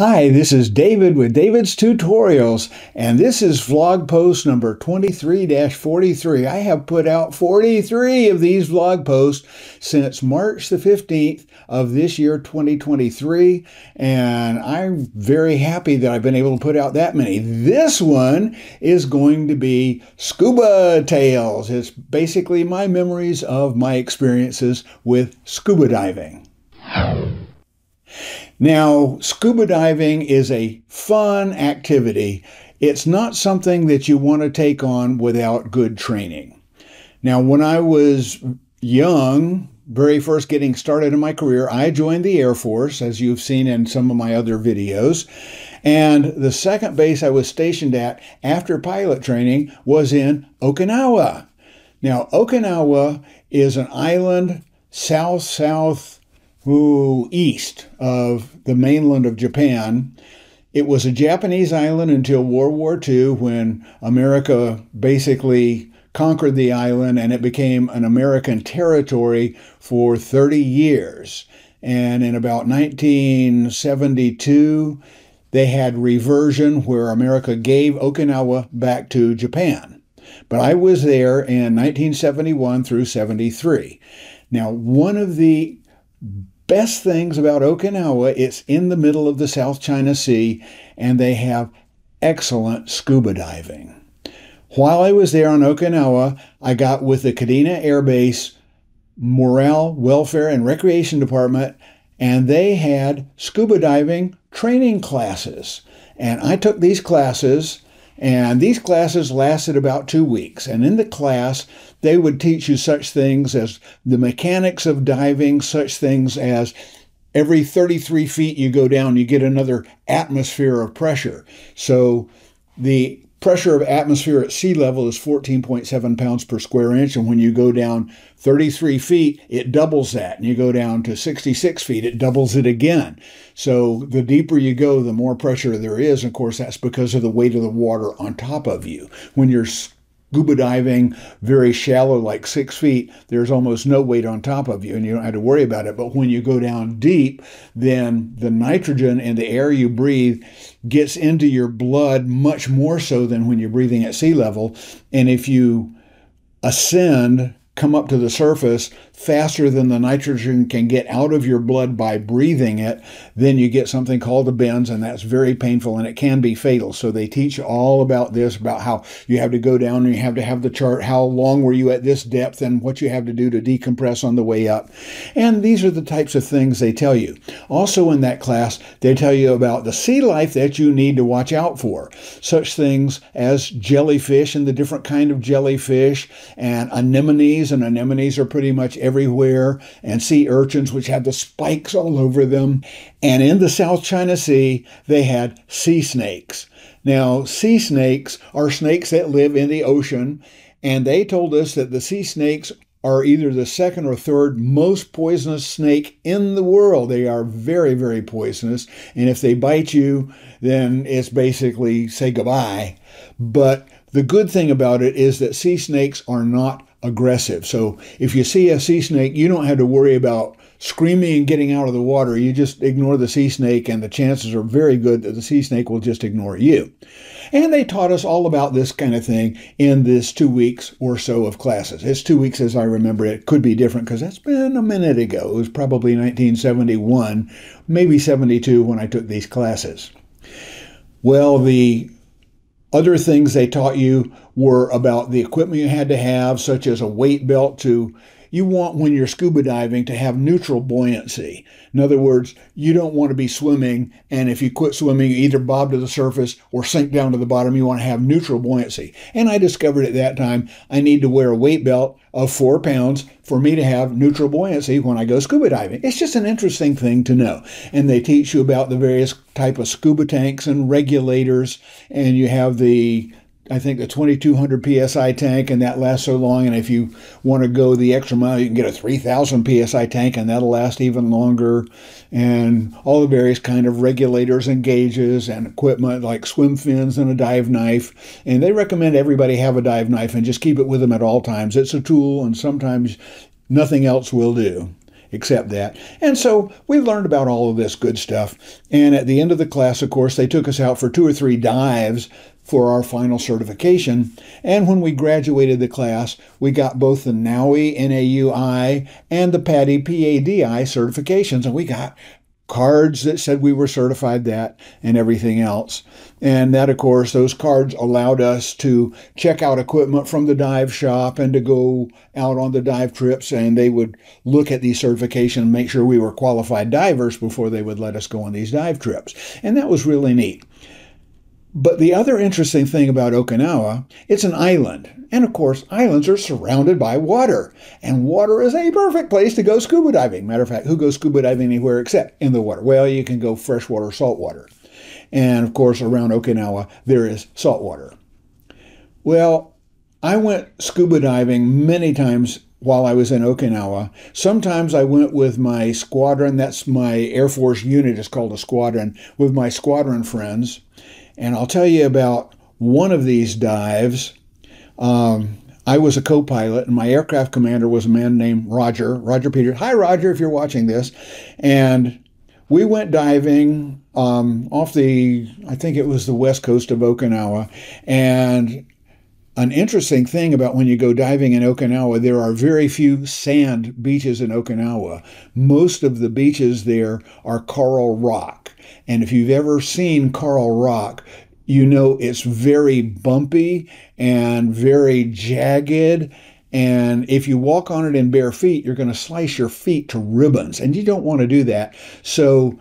Hi, this is David with David's Tutorials, and this is vlog post number 23 43. I have put out 43 of these vlog posts since March the 15th of this year, 2023, and I'm very happy that I've been able to put out that many. This one is going to be Scuba Tales. It's basically my memories of my experiences with scuba diving. Now, scuba diving is a fun activity. It's not something that you want to take on without good training. Now, when I was young, very first getting started in my career, I joined the Air Force, as you've seen in some of my other videos. And the second base I was stationed at after pilot training was in Okinawa. Now, Okinawa is an island south south who east of the mainland of Japan. It was a Japanese island until World War II when America basically conquered the island and it became an American territory for 30 years. And in about 1972, they had reversion where America gave Okinawa back to Japan. But I was there in 1971 through 73. Now, one of the best things about Okinawa, it's in the middle of the South China Sea, and they have excellent scuba diving. While I was there on Okinawa, I got with the Kadena Air Base Morale, Welfare, and Recreation Department, and they had scuba diving training classes. And I took these classes and these classes lasted about two weeks. And in the class, they would teach you such things as the mechanics of diving, such things as every 33 feet you go down, you get another atmosphere of pressure. So the pressure of atmosphere at sea level is 14.7 pounds per square inch. And when you go down 33 feet, it doubles that. And you go down to 66 feet, it doubles it again. So the deeper you go, the more pressure there is. Of course, that's because of the weight of the water on top of you. When you're scuba diving very shallow, like six feet, there's almost no weight on top of you and you don't have to worry about it. But when you go down deep, then the nitrogen in the air you breathe gets into your blood much more so than when you're breathing at sea level. And if you ascend come up to the surface faster than the nitrogen can get out of your blood by breathing it, then you get something called a bends, and that's very painful and it can be fatal. So they teach all about this, about how you have to go down and you have to have the chart, how long were you at this depth, and what you have to do to decompress on the way up. And these are the types of things they tell you. Also in that class, they tell you about the sea life that you need to watch out for, such things as jellyfish and the different kind of jellyfish and anemones and anemones are pretty much everywhere, and sea urchins, which have the spikes all over them. And in the South China Sea, they had sea snakes. Now, sea snakes are snakes that live in the ocean, and they told us that the sea snakes are either the second or third most poisonous snake in the world. They are very, very poisonous. And if they bite you, then it's basically say goodbye. But the good thing about it is that sea snakes are not aggressive. So if you see a sea snake, you don't have to worry about screaming and getting out of the water. You just ignore the sea snake, and the chances are very good that the sea snake will just ignore you. And they taught us all about this kind of thing in this two weeks or so of classes. It's two weeks as I remember it. Could be different because that's been a minute ago. It was probably 1971, maybe 72 when I took these classes. Well, the other things they taught you were about the equipment you had to have, such as a weight belt to you want when you're scuba diving to have neutral buoyancy. In other words, you don't want to be swimming, and if you quit swimming, you either bob to the surface or sink down to the bottom. You want to have neutral buoyancy. And I discovered at that time I need to wear a weight belt of four pounds for me to have neutral buoyancy when I go scuba diving. It's just an interesting thing to know. And they teach you about the various type of scuba tanks and regulators, and you have the I think the 2200 psi tank, and that lasts so long. And if you want to go the extra mile, you can get a 3000 psi tank, and that'll last even longer. And all the various kind of regulators and gauges and equipment like swim fins and a dive knife. And they recommend everybody have a dive knife and just keep it with them at all times. It's a tool, and sometimes nothing else will do. except that. And so we learned about all of this good stuff. And at the end of the class, of course, they took us out for two or three dives for our final certification. And when we graduated the class, we got both the NAUI, N-A-U-I, and the PADI, P-A-D-I certifications. And we got cards that said we were certified that and everything else. And that, of course, those cards allowed us to check out equipment from the dive shop and to go out on the dive trips. And they would look at these certifications and make sure we were qualified divers before they would let us go on these dive trips. And that was really neat. But the other interesting thing about Okinawa, it's an island. And of course, islands are surrounded by water. And water is a perfect place to go scuba diving. Matter of fact, who goes scuba diving anywhere except in the water? Well, you can go freshwater, saltwater. And of course, around Okinawa, there is saltwater. Well, I went scuba diving many times while I was in Okinawa. Sometimes I went with my squadron, that's my Air Force unit, it's called a squadron, with my squadron friends. And I'll tell you about one of these dives. Um, I was a co pilot, and my aircraft commander was a man named Roger, Roger Peters. Hi, Roger, if you're watching this. And we went diving um, off the, I think it was the west coast of Okinawa. And an interesting thing about when you go diving in Okinawa, there are very few sand beaches in Okinawa. Most of the beaches there are coral rock. And if you've ever seen coral rock, you know it's very bumpy and very jagged. And if you walk on it in bare feet, you're going to slice your feet to ribbons. And you don't want to do that. So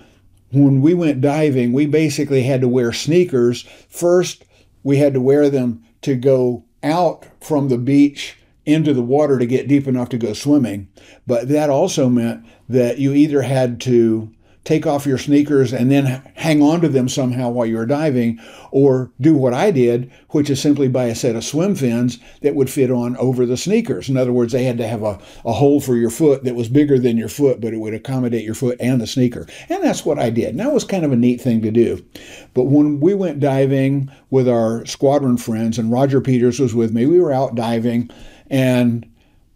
when we went diving, we basically had to wear sneakers. First, we had to wear them to go out from the beach into the water to get deep enough to go swimming. But that also meant that you either had to take off your sneakers and then hang on to them somehow while you're diving, or do what I did, which is simply buy a set of swim fins that would fit on over the sneakers. In other words, they had to have a, a hole for your foot that was bigger than your foot, but it would accommodate your foot and the sneaker. And that's what I did. And that was kind of a neat thing to do. But when we went diving with our squadron friends, and Roger Peters was with me, we were out diving and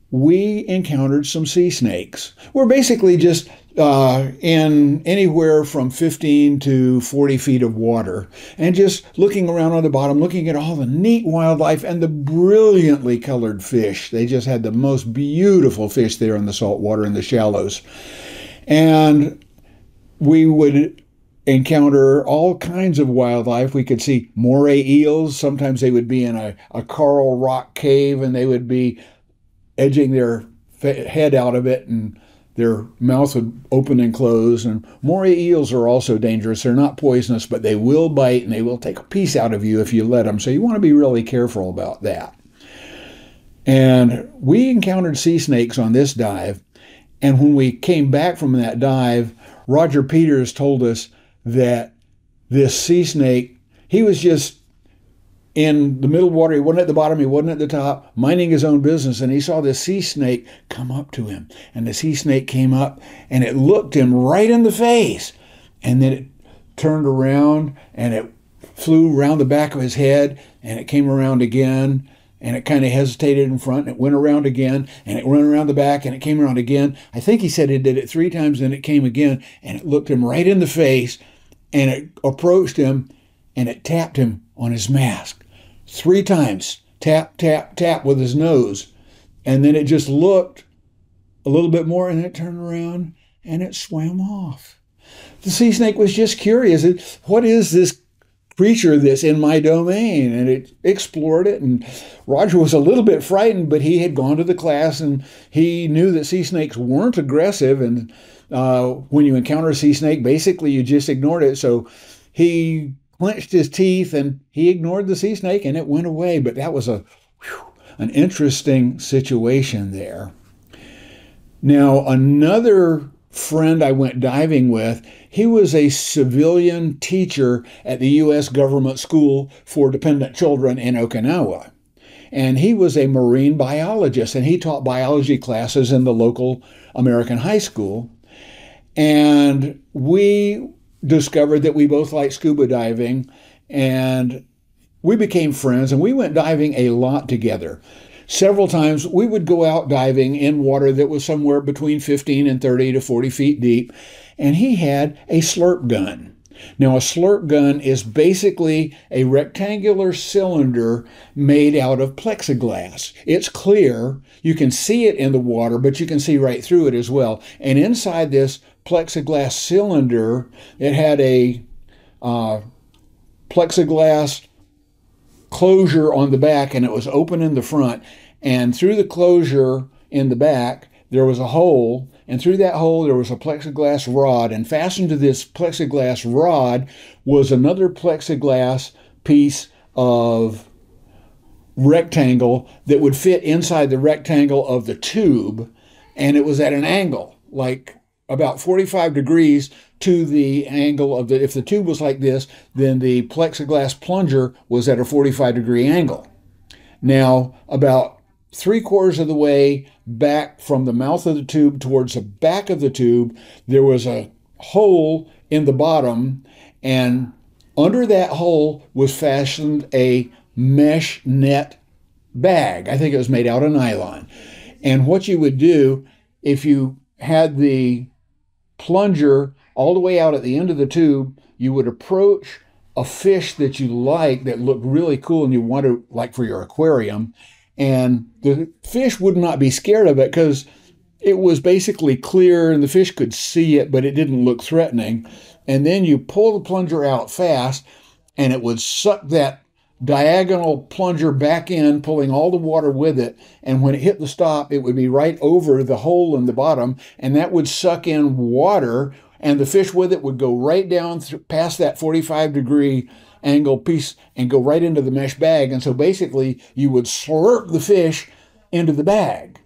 we encountered some sea snakes. We're basically just uh, in anywhere from 15 to 40 feet of water and just looking around on the bottom, looking at all the neat wildlife and the brilliantly colored fish. They just had the most beautiful fish there in the salt water in the shallows. And we would encounter all kinds of wildlife. We could see moray eels. Sometimes they would be in a, a coral rock cave and they would be edging their head out of it and their mouth would open and close. And moray eels are also dangerous. They're not poisonous, but they will bite and they will take a piece out of you if you let them. So you want to be really careful about that. And we encountered sea snakes on this dive. And when we came back from that dive, Roger Peters told us that this sea snake, he was just in the middle water. He wasn't at the bottom, he wasn't at the top, minding his own business. And he saw the sea snake come up to him. And the sea snake came up and it looked him right in the face. And then it turned around and it flew around the back of his head and it came around again. And it kind of hesitated in front and it went around again and it went around the back and it came around again. I think he said it did it three times and it came again and it looked him right in the face and it approached him and it tapped him on his mask three times, tap, tap, tap with his nose. And then it just looked a little bit more and it turned around and it swam off. The sea snake was just curious. What is this creature that's in my domain? And it explored it. And Roger was a little bit frightened, but he had gone to the class and he knew that sea snakes weren't aggressive. And uh, when you encounter a sea snake, basically you just ignored it. So he clenched his teeth and he ignored the sea snake and it went away. But that was a whew, an interesting situation there. Now, another friend I went diving with, he was a civilian teacher at the U.S. government school for dependent children in Okinawa. And he was a marine biologist and he taught biology classes in the local American high school. And we discovered that we both liked scuba diving and we became friends and we went diving a lot together. several times we would go out diving in water that was somewhere between 15 and 30 to 40 feet deep, and he had a slurp gun. Now, a slurp gun is basically a rectangular cylinder made out of plexiglass. It's clear. You can see it in the water, but you can see right through it as well. And inside this plexiglass cylinder, it had a uh, plexiglass closure on the back and it was open in the front. And through the closure in the back, there was a hole. And through that hole, there was a plexiglass rod. And fastened to this plexiglass rod was another plexiglass piece of rectangle that would fit inside the rectangle of the tube. And it was at an angle, like about 45 degrees to the angle of the, if the tube was like this, then the plexiglass plunger was at a 45 degree angle. Now, about three quarters of the way back from the mouth of the tube towards the back of the tube, there was a hole in the bottom, and under that hole was fastened a mesh net bag. I think it was made out of nylon. And what you would do if you had the plunger all the way out at the end of the tube, you would approach a fish that you like that looked really cool and you wanted, like for your aquarium. And the fish would not be scared of it because it was basically clear and the fish could see it but it didn't look threatening. And then you pull the plunger out fast and it would suck that diagonal plunger back in, pulling all the water with it. And when it hit the stop, it would be right over the hole in the bottom, and that would suck in water, and the fish with it would go right down past that 45 degree angle piece and go right into the mesh bag. And so basically, you would slurp the fish into the bag.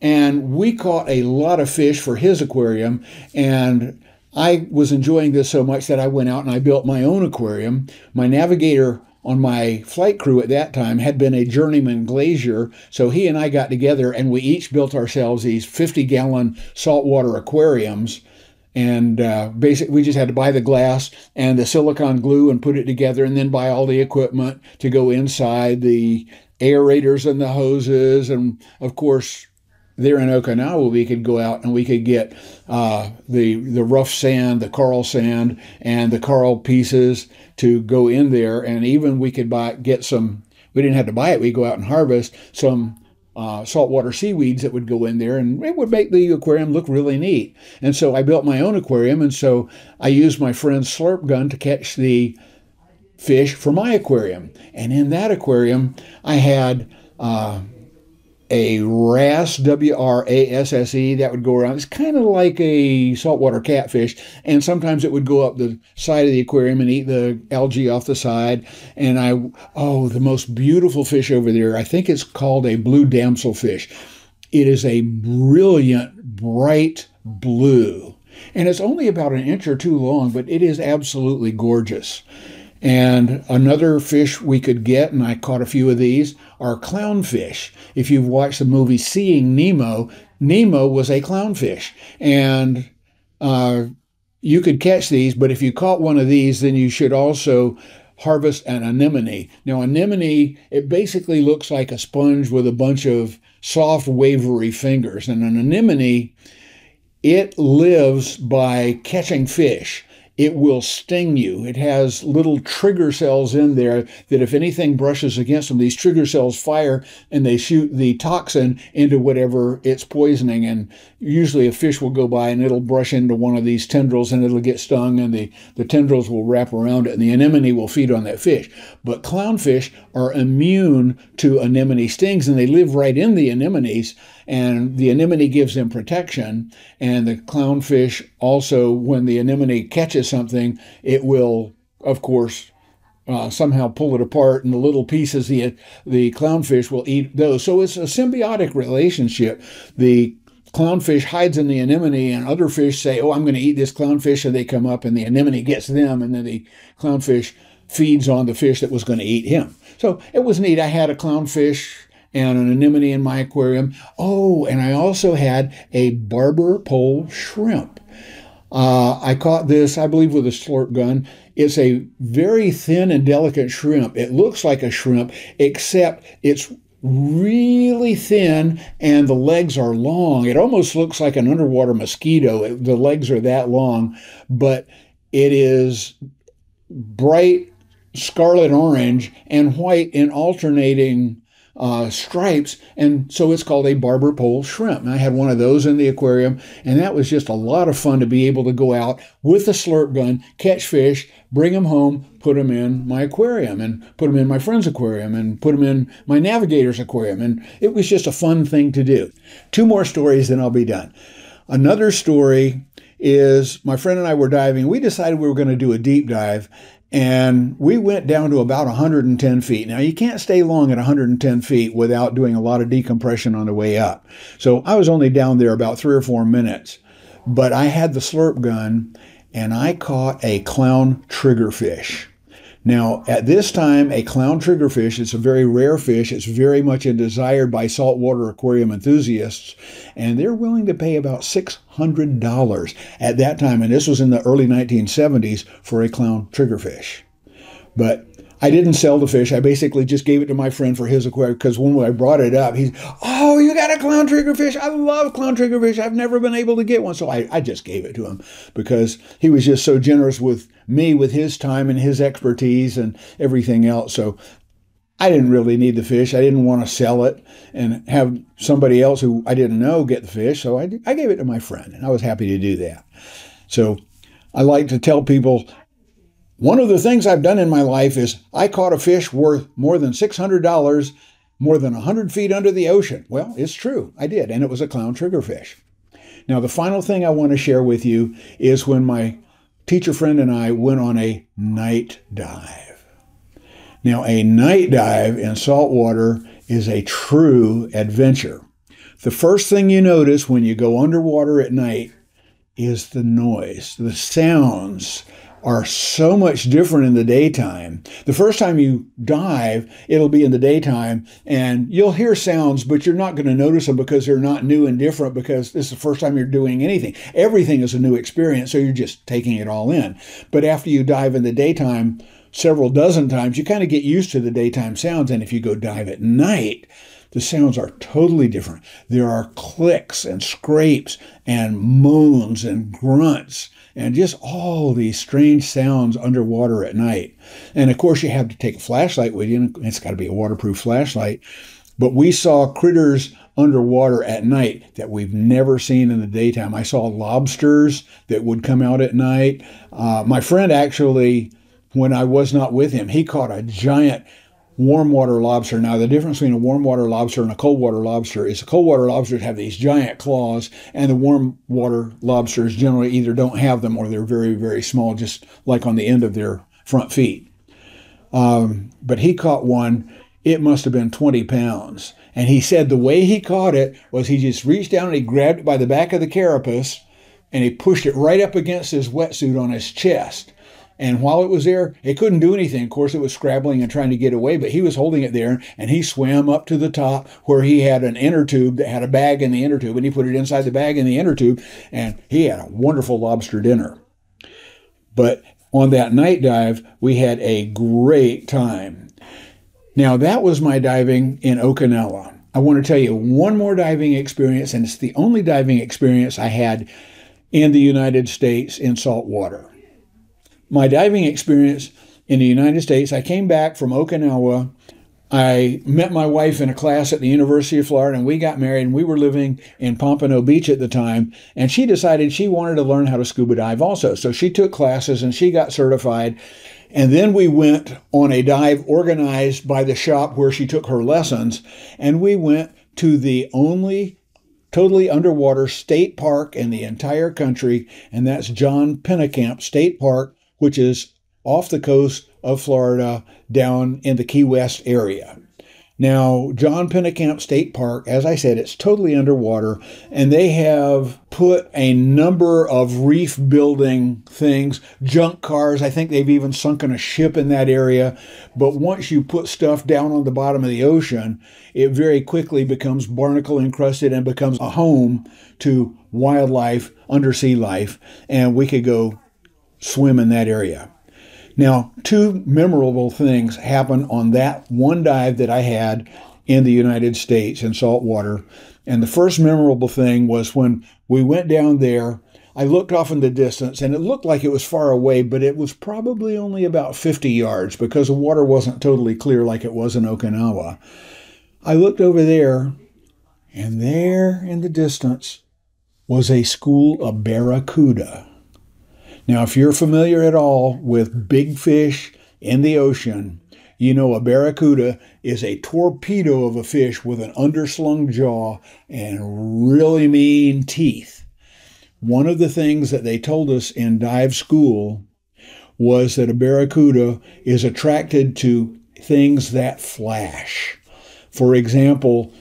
And we caught a lot of fish for his aquarium, and I was enjoying this so much that I went out and I built my own aquarium. My navigator on my flight crew at that time had been a journeyman glazier. So he and I got together and we each built ourselves these 50 gallon saltwater aquariums. And uh, basically, we just had to buy the glass and the silicone glue and put it together, and then buy all the equipment to go inside the aerators and the hoses, and of course, there in Okinawa, we could go out and we could get uh, the the rough sand, the coral sand, and the coral pieces to go in there, and even we could buy get some. We didn't have to buy it; we go out and harvest some uh, saltwater seaweeds that would go in there, and it would make the aquarium look really neat. And so I built my own aquarium, and so I used my friend's slurp gun to catch the fish for my aquarium. And in that aquarium, I had uh, a wrasse, W R A S S E, that would go around. It's kind of like a saltwater catfish, and sometimes it would go up the side of the aquarium and eat the algae off the side. And I, oh, the most beautiful fish over there, I think it's called a blue damselfish. It is a brilliant, bright blue, and it's only about an inch or two long, but it is absolutely gorgeous. And another fish we could get, and I caught a few of these, are clownfish. If you've watched the movie Seeing Nemo, Nemo was a clownfish. And uh, you could catch these, but if you caught one of these, then you should also harvest an anemone. Now, anemone, it basically looks like a sponge with a bunch of soft, wavery fingers. And an anemone, it lives by catching fish it will sting you. It has little trigger cells in there that if anything brushes against them, these trigger cells fire and they shoot the toxin into whatever it's poisoning. And usually a fish will go by and it'll brush into one of these tendrils and it'll get stung and the, the tendrils will wrap around it and the anemone will feed on that fish. But clownfish are immune to anemone stings and they live right in the anemones and the anemone gives them protection. And the clownfish also, when the anemone catches something, it will, of course, uh, somehow pull it apart, and the little pieces the the clownfish will eat those. So it's a symbiotic relationship. The clownfish hides in the anemone, and other fish say, "Oh, I'm going to eat this clownfish," and they come up, and the anemone gets them, and then the clownfish feeds on the fish that was going to eat him. So it was neat. I had a clownfish and an anemone in my aquarium. Oh, and I also had a barber pole shrimp. Uh, I caught this, I believe, with a slurp gun. It's a very thin and delicate shrimp. It looks like a shrimp, except it's really thin and the legs are long. It almost looks like an underwater mosquito. The legs are that long, but it is bright scarlet orange and white in alternating uh, stripes, and so it's called a barber pole shrimp. And I had one of those in the aquarium, and that was just a lot of fun to be able to go out with a slurp gun, catch fish, bring them home, put them in my aquarium, and put them in my friend's aquarium, and put them in my navigator's aquarium, and it was just a fun thing to do. Two more stories, then I'll be done. Another story is my friend and I were diving. We decided we were going to do a deep dive, and we went down to about 110 feet. Now, you can't stay long at 110 feet without doing a lot of decompression on the way up. So I was only down there about three or four minutes, but I had the slurp gun and I caught a clown triggerfish. Now, at this time, a clown triggerfish, it's a very rare fish. It's very much desired by saltwater aquarium enthusiasts, and they're willing to pay about $600 at that time. And this was in the early 1970s for a clown triggerfish. But I didn't sell the fish. I basically just gave it to my friend for his aquarium because when I brought it up, he's, oh, you got a clown triggerfish. I love clown triggerfish. I've never been able to get one. So I, I just gave it to him because he was just so generous with me, with his time and his expertise and everything else. So I didn't really need the fish. I didn't want to sell it and have somebody else who I didn't know get the fish. So I, I gave it to my friend and I was happy to do that. So I like to tell people one of the things I've done in my life is I caught a fish worth more than $600 more than 100 feet under the ocean. Well, it's true. I did, and it was a clown triggerfish. Now, the final thing I want to share with you is when my teacher friend and I went on a night dive. Now, a night dive in salt water is a true adventure. The first thing you notice when you go underwater at night is the noise, the sounds are so much different in the daytime. The first time you dive, it'll be in the daytime and you'll hear sounds, but you're not going to notice them because they're not new and different because this is the first time you're doing anything. Everything is a new experience, so you're just taking it all in. But after you dive in the daytime, several dozen times, you kind of get used to the daytime sounds. And if you go dive at night, the sounds are totally different. There are clicks and scrapes and moans and grunts and just all these strange sounds underwater at night. And of course, you have to take a flashlight with you, and it's got to be a waterproof flashlight. But we saw critters underwater at night that we've never seen in the daytime. I saw lobsters that would come out at night. Uh, my friend actually, when I was not with him, he caught a giant warm water lobster. Now, the difference between a warm water lobster and a cold water lobster is the cold water lobsters have these giant claws, and the warm water lobsters generally either don't have them or they're very, very small, just like on the end of their front feet. Um, but he caught one, it must have been 20 pounds. And he said the way he caught it was he just reached down and he grabbed it by the back of the carapace and he pushed it right up against his wetsuit on his chest. And while it was there, it couldn't do anything. Of course, it was scrabbling and trying to get away, but he was holding it there and he swam up to the top where he had an inner tube that had a bag in the inner tube and he put it inside the bag in the inner tube and he had a wonderful lobster dinner. But on that night dive, we had a great time. Now, that was my diving in Okinawa. I want to tell you one more diving experience, and it's the only diving experience I had in the United States in salt water my diving experience in the United States, I came back from Okinawa. I met my wife in a class at the University of Florida and we got married and we were living in Pompano Beach at the time. And she decided she wanted to learn how to scuba dive also. So she took classes and she got certified. And then we went on a dive organized by the shop where she took her lessons. And we went to the only totally underwater state park in the entire country, and that's John Pennekamp State Park which is off the coast of Florida down in the Key West area. Now, John Pennekamp State Park, as I said, it's totally underwater, and they have put a number of reef building things, junk cars. I think they've even sunken a ship in that area. But once you put stuff down on the bottom of the ocean, it very quickly becomes barnacle encrusted and becomes a home to wildlife, undersea life. And we could go swim in that area. Now, two memorable things happened on that one dive that I had in the United States in salt water. And the first memorable thing was when we went down there. I looked off in the distance and it looked like it was far away, but it was probably only about 50 yards because the water wasn't totally clear like it was in Okinawa. I looked over there, and there in the distance was a school of barracuda. Now, if you're familiar at all with big fish in the ocean, you know a barracuda is a torpedo of a fish with an underslung jaw and really mean teeth. One of the things that they told us in dive school was that a barracuda is attracted to things that flash. For example,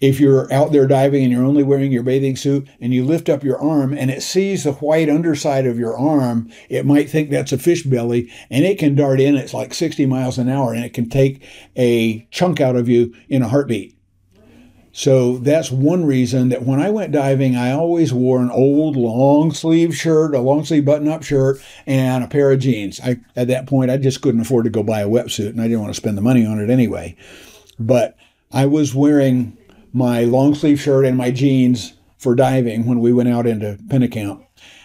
if you're out there diving and you're only wearing your bathing suit and you lift up your arm and it sees the white underside of your arm, it might think that's a fish belly and it can dart in. It's like 60 miles an hour and it can take a chunk out of you in a heartbeat. So that's one reason that when I went diving, I always wore an old long sleeve shirt, a long sleeve button up shirt, and a pair of jeans. I, at that point, I just couldn't afford to go buy a wetsuit and I didn't want to spend the money on it anyway. But I was wearing my long sleeve shirt and my jeans for diving when we went out into Pennekamp.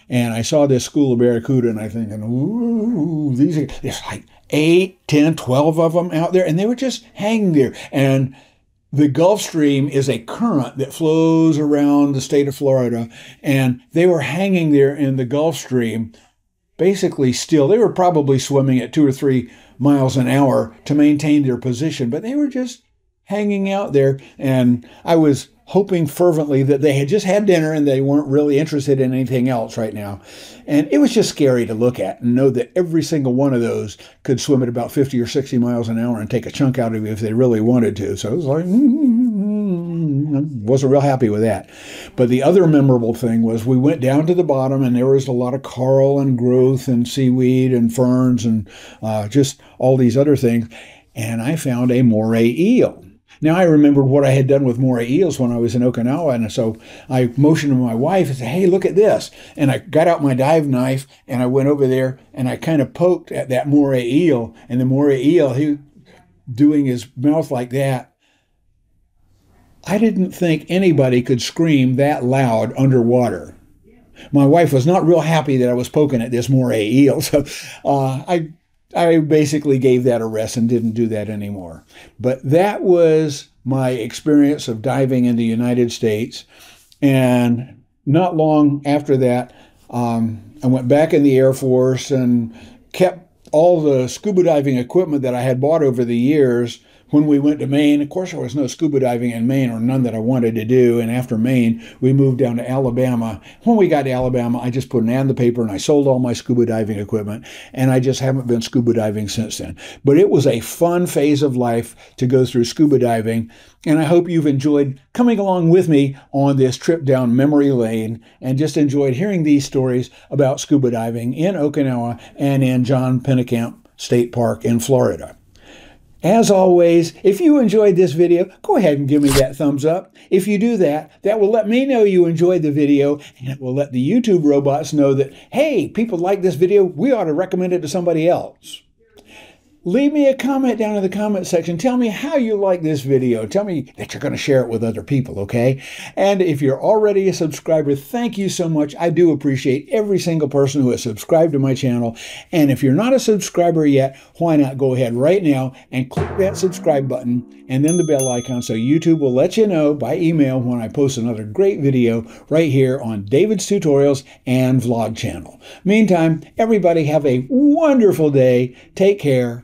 And I saw this school of barracuda and I thinking, ooh, these are, there's like 8, 10, 12 of them out there. And they were just hanging there. And the Gulf Stream is a current that flows around the state of Florida. And they were hanging there in the Gulf Stream, basically still. They were probably swimming at two or three miles an hour to maintain their position, but they were just hanging out there. And I was hoping fervently that they had just had dinner and they weren't really interested in anything else right now. And it was just scary to look at and know that every single one of those could swim at about 50 or 60 miles an hour and take a chunk out of you if they really wanted to. So it was like, mm-hmm. wasn't real happy with that. But the other memorable thing was we went down to the bottom and there was a lot of coral and growth and seaweed and ferns and uh, just all these other things. And I found a moray eel. Now I remembered what I had done with moray eels when I was in Okinawa, and so I motioned to my wife and said, "Hey, look at this!" And I got out my dive knife and I went over there and I kind of poked at that moray eel, and the moray eel, he doing his mouth like that. I didn't think anybody could scream that loud underwater. My wife was not real happy that I was poking at this moray eel, so uh, I I basically gave that a rest and didn't do that anymore. But that was my experience of diving in the United States. And not long after that, um, I went back in the Air Force and kept all the scuba diving equipment that I had bought over the years when we went to Maine, of course, there was no scuba diving in Maine or none that I wanted to do. And after Maine, we moved down to Alabama. When we got to Alabama, I just put an ad in the paper and I sold all my scuba diving equipment. And I just haven't been scuba diving since then. But it was a fun phase of life to go through scuba diving. And I hope you've enjoyed coming along with me on this trip down memory lane and just enjoyed hearing these stories about scuba diving in Okinawa and in John Pennekamp State Park in Florida. As always, if you enjoyed this video, go ahead and give me that thumbs up. If you do that, that will let me know you enjoyed the video and it will let the YouTube robots know that, hey, people like this video, we ought to recommend it to somebody else leave me a comment down in the comment section. Tell me how you like this video. Tell me that you're going to share it with other people, okay? And if you're already a subscriber, thank you so much. I do appreciate every single person who has subscribed to my channel. And if you're not a subscriber yet, why not go ahead right now and click that subscribe button and then the bell icon so YouTube will let you know by email when I post another great video right here on David's Tutorials and Vlog channel. Meantime, everybody have a wonderful day. Take care